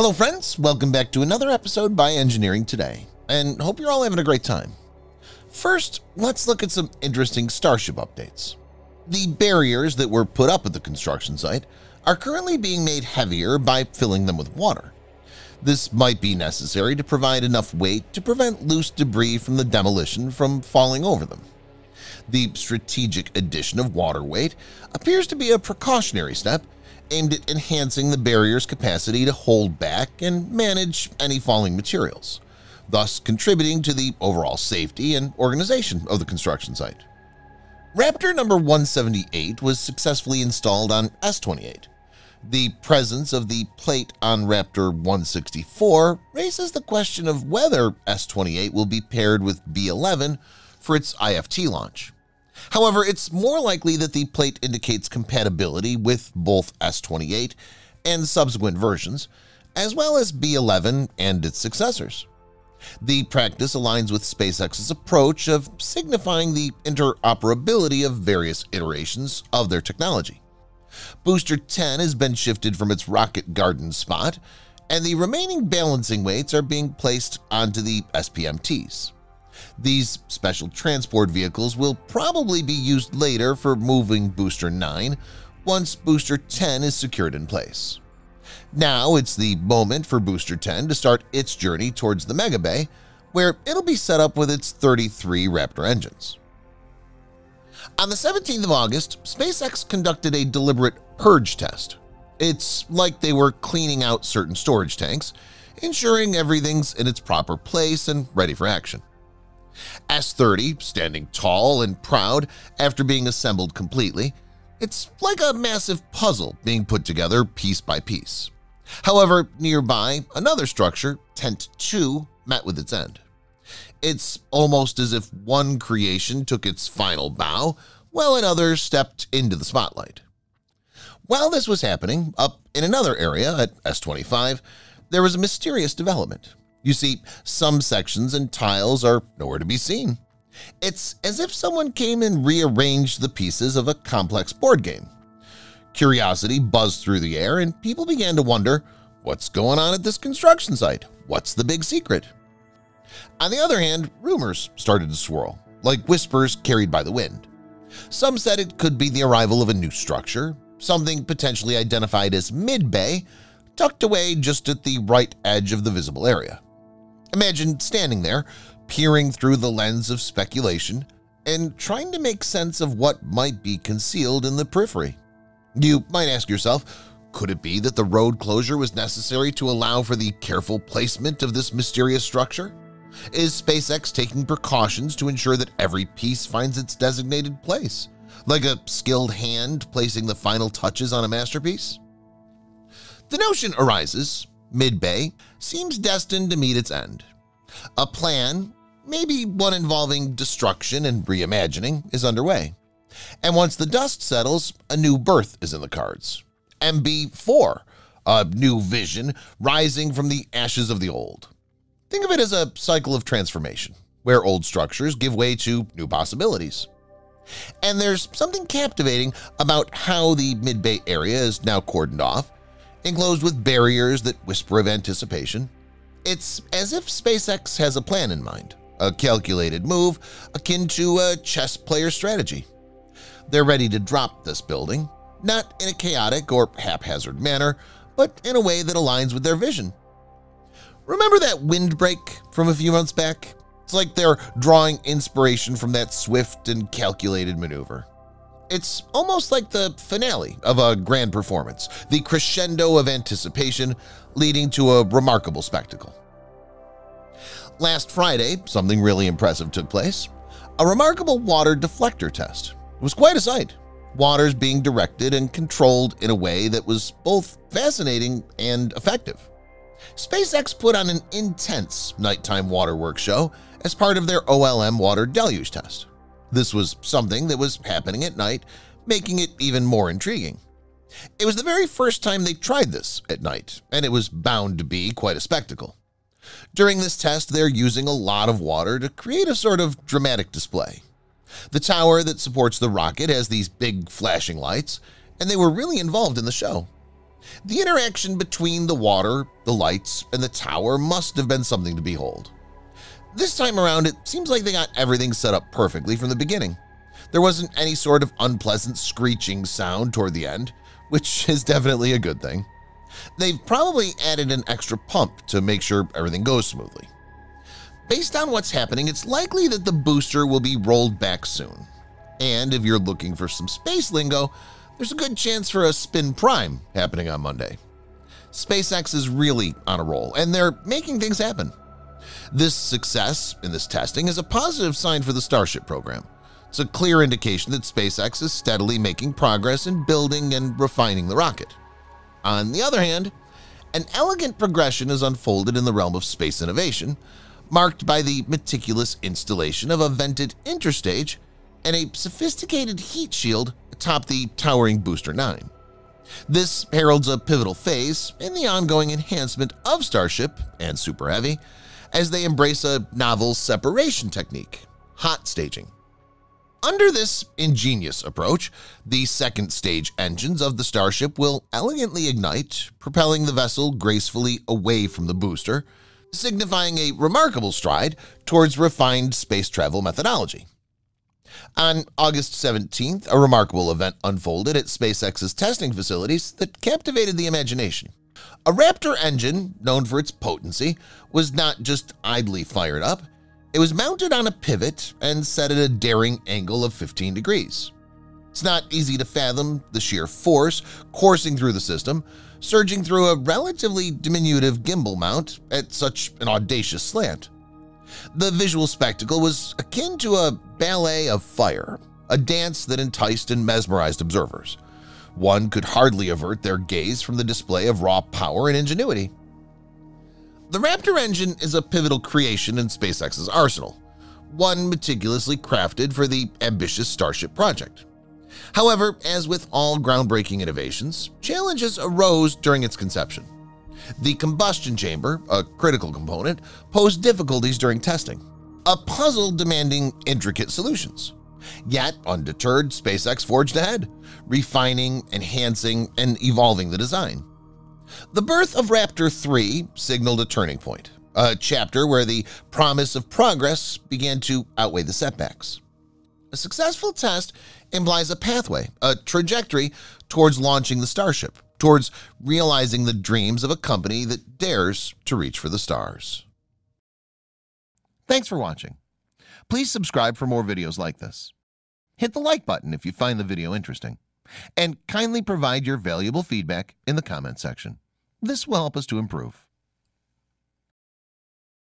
Hello friends, welcome back to another episode by Engineering Today, and hope you're all having a great time. First, let's look at some interesting Starship updates. The barriers that were put up at the construction site are currently being made heavier by filling them with water. This might be necessary to provide enough weight to prevent loose debris from the demolition from falling over them. The strategic addition of water weight appears to be a precautionary step aimed at enhancing the barrier's capacity to hold back and manage any falling materials, thus contributing to the overall safety and organization of the construction site. Raptor number 178 was successfully installed on S-28. The presence of the plate on Raptor 164 raises the question of whether S-28 will be paired with B-11 for its IFT launch. However, it's more likely that the plate indicates compatibility with both S28 and subsequent versions, as well as B11 and its successors. The practice aligns with SpaceX's approach of signifying the interoperability of various iterations of their technology. Booster 10 has been shifted from its Rocket Garden spot, and the remaining balancing weights are being placed onto the SPMTs. These special transport vehicles will probably be used later for moving Booster 9 once Booster 10 is secured in place. Now it's the moment for Booster 10 to start its journey towards the Mega Bay, where it'll be set up with its 33 Raptor engines. On the 17th of August, SpaceX conducted a deliberate purge test. It's like they were cleaning out certain storage tanks, ensuring everything's in its proper place and ready for action. S30 standing tall and proud after being assembled completely, it's like a massive puzzle being put together piece by piece. However, nearby, another structure, Tent 2, met with its end. It's almost as if one creation took its final bow, while another stepped into the spotlight. While this was happening, up in another area at S25, there was a mysterious development. You see, some sections and tiles are nowhere to be seen. It's as if someone came and rearranged the pieces of a complex board game. Curiosity buzzed through the air and people began to wonder, what's going on at this construction site? What's the big secret? On the other hand, rumors started to swirl, like whispers carried by the wind. Some said it could be the arrival of a new structure, something potentially identified as mid-bay, tucked away just at the right edge of the visible area. Imagine standing there, peering through the lens of speculation and trying to make sense of what might be concealed in the periphery. You might ask yourself, could it be that the road closure was necessary to allow for the careful placement of this mysterious structure? Is SpaceX taking precautions to ensure that every piece finds its designated place, like a skilled hand placing the final touches on a masterpiece? The notion arises Mid-Bay seems destined to meet its end. A plan, maybe one involving destruction and reimagining, is underway. And once the dust settles, a new birth is in the cards. MB4, a new vision rising from the ashes of the old. Think of it as a cycle of transformation, where old structures give way to new possibilities. And there's something captivating about how the Mid-Bay area is now cordoned off enclosed with barriers that whisper of anticipation. It's as if SpaceX has a plan in mind, a calculated move akin to a chess player strategy. They're ready to drop this building, not in a chaotic or haphazard manner, but in a way that aligns with their vision. Remember that windbreak from a few months back? It's like they're drawing inspiration from that swift and calculated maneuver. It's almost like the finale of a grand performance, the crescendo of anticipation leading to a remarkable spectacle. Last Friday, something really impressive took place. A remarkable water deflector test. It was quite a sight. Waters being directed and controlled in a way that was both fascinating and effective. SpaceX put on an intense nighttime waterworks show as part of their OLM water deluge test. This was something that was happening at night, making it even more intriguing. It was the very first time they tried this at night, and it was bound to be quite a spectacle. During this test, they're using a lot of water to create a sort of dramatic display. The tower that supports the rocket has these big flashing lights, and they were really involved in the show. The interaction between the water, the lights, and the tower must have been something to behold. This time around, it seems like they got everything set up perfectly from the beginning. There wasn't any sort of unpleasant screeching sound toward the end, which is definitely a good thing. They've probably added an extra pump to make sure everything goes smoothly. Based on what's happening, it's likely that the booster will be rolled back soon. And if you're looking for some space lingo, there's a good chance for a spin prime happening on Monday. SpaceX is really on a roll, and they're making things happen. This success in this testing is a positive sign for the Starship program. It's a clear indication that SpaceX is steadily making progress in building and refining the rocket. On the other hand, an elegant progression is unfolded in the realm of space innovation, marked by the meticulous installation of a vented interstage and a sophisticated heat shield atop the towering Booster 9. This heralds a pivotal phase in the ongoing enhancement of Starship and Super Heavy as they embrace a novel separation technique, hot staging. Under this ingenious approach, the second stage engines of the Starship will elegantly ignite, propelling the vessel gracefully away from the booster, signifying a remarkable stride towards refined space travel methodology. On August 17th, a remarkable event unfolded at SpaceX's testing facilities that captivated the imagination. A Raptor engine, known for its potency, was not just idly fired up, it was mounted on a pivot and set at a daring angle of 15 degrees. It's not easy to fathom the sheer force coursing through the system, surging through a relatively diminutive gimbal mount at such an audacious slant. The visual spectacle was akin to a ballet of fire, a dance that enticed and mesmerized observers. One could hardly avert their gaze from the display of raw power and ingenuity. The Raptor engine is a pivotal creation in SpaceX's arsenal, one meticulously crafted for the ambitious Starship project. However, as with all groundbreaking innovations, challenges arose during its conception. The combustion chamber, a critical component, posed difficulties during testing, a puzzle demanding intricate solutions. Yet, undeterred, SpaceX forged ahead, refining, enhancing, and evolving the design. The birth of Raptor 3 signaled a turning point, a chapter where the promise of progress began to outweigh the setbacks. A successful test implies a pathway, a trajectory towards launching the Starship, towards realizing the dreams of a company that dares to reach for the stars. Thanks for watching. Please subscribe for more videos like this. Hit the like button if you find the video interesting and kindly provide your valuable feedback in the comment section. This will help us to improve.